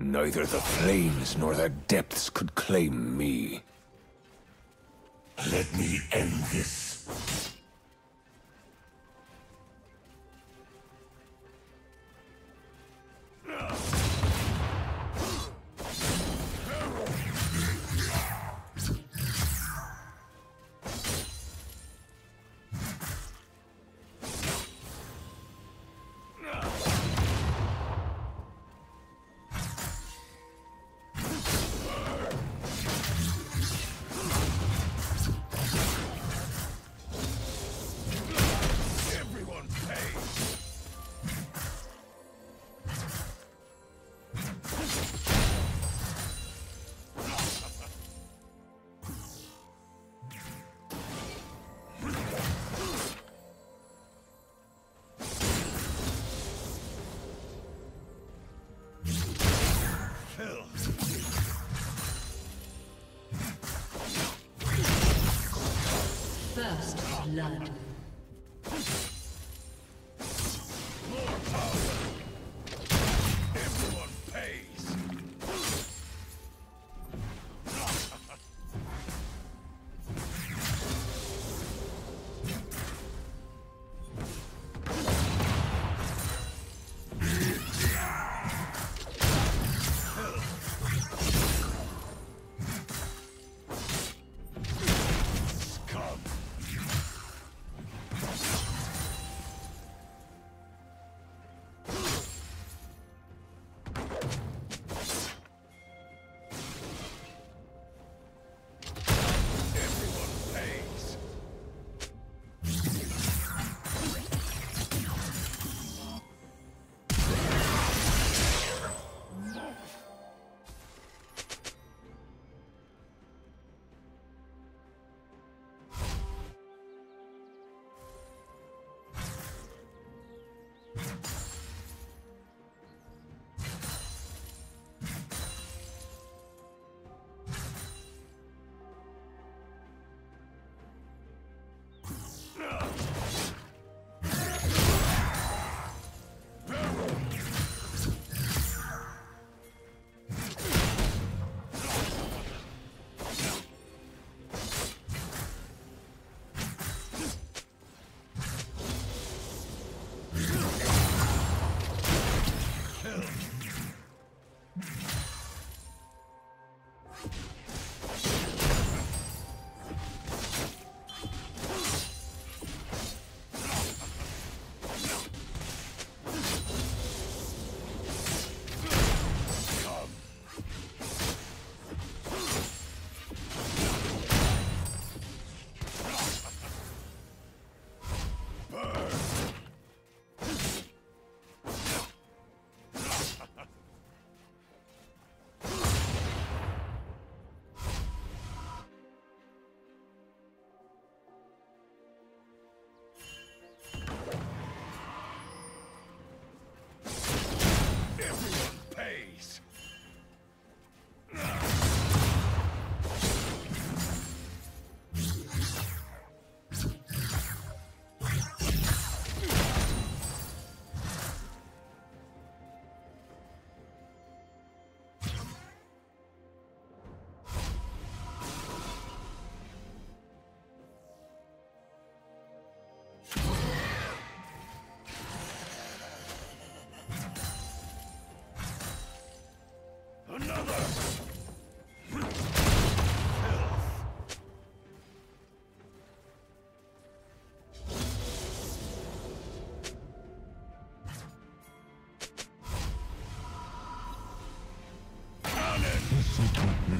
Neither the flames nor the depths could claim me. Let me end this. Blood.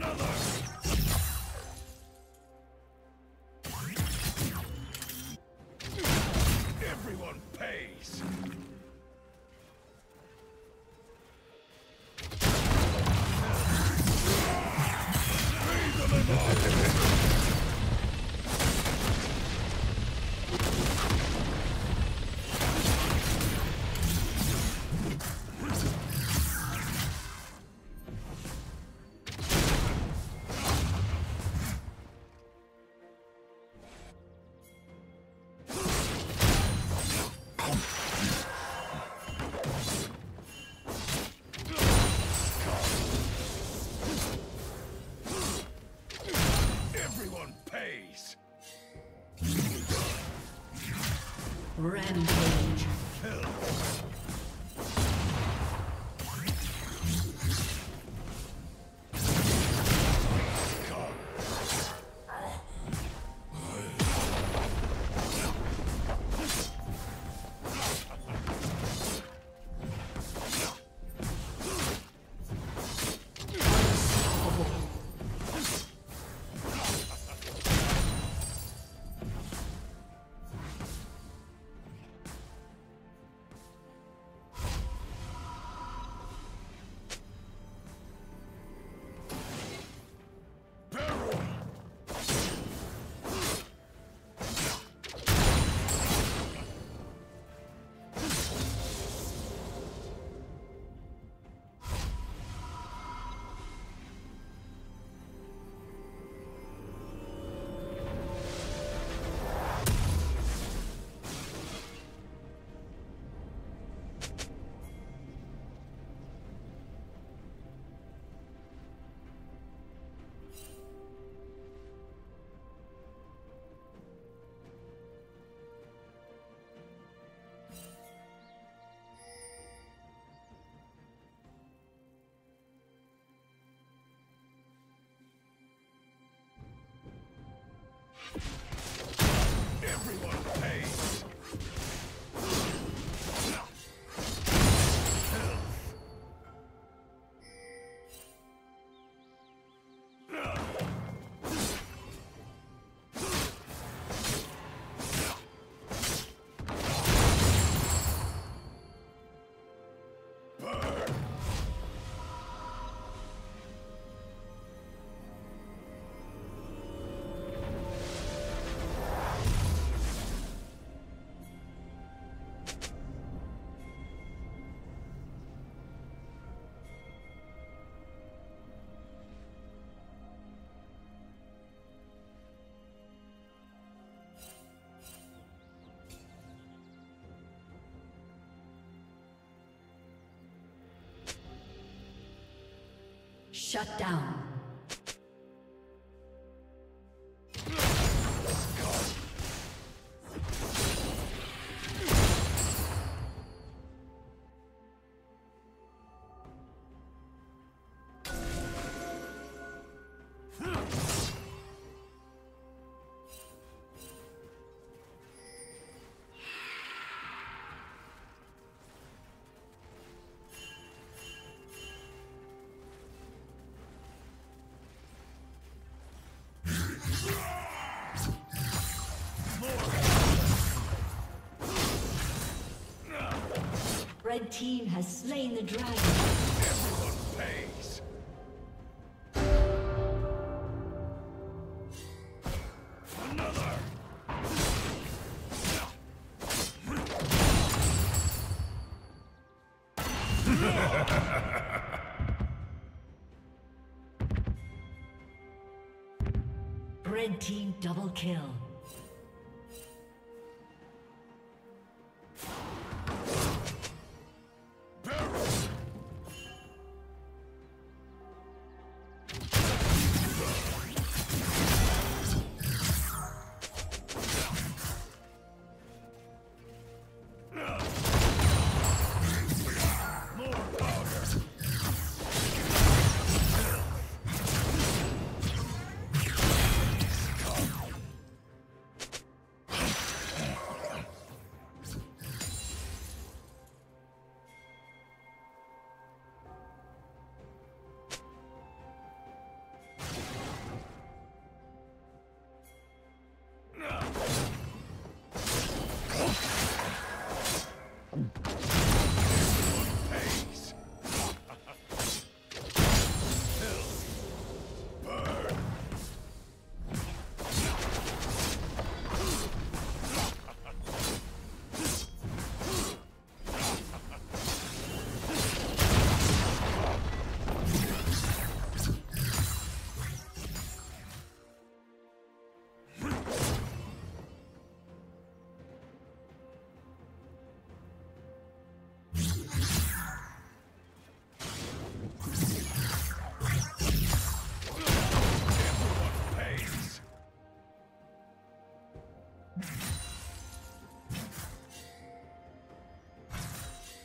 Another. Everyone pays. Rampage. Barrel. Everyone pays. Shut down. Red team has slain the dragon. Everyone pays. Another. Red team double kill.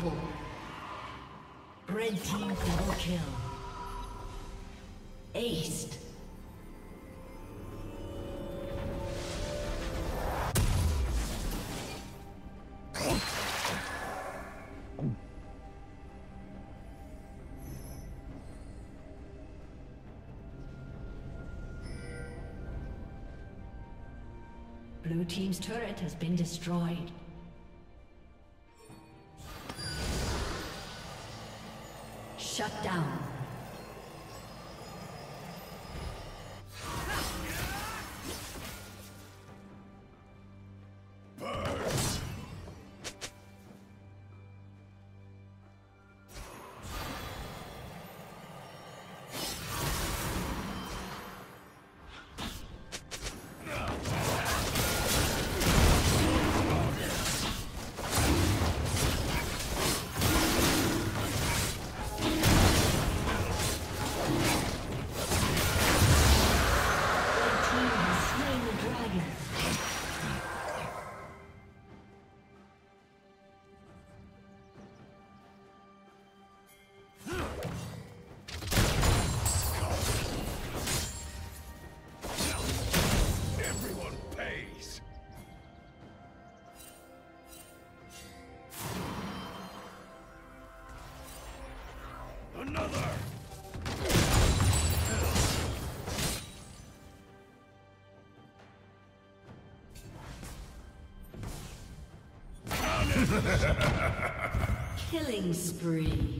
Unstoppable. Red team double kill. Aced. Blue team's turret has been destroyed. Down. Killing spree.